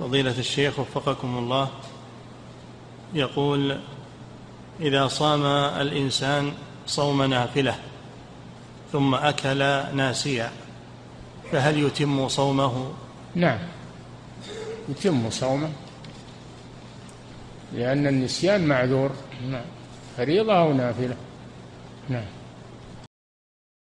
فضيلة الشيخ وفقكم الله يقول إذا صام الإنسان صوم نافلة ثم أكل ناسيا فهل يتم صومه؟ نعم يتم صومه لأن النسيان معذور نعم فريضة أو نافلة نعم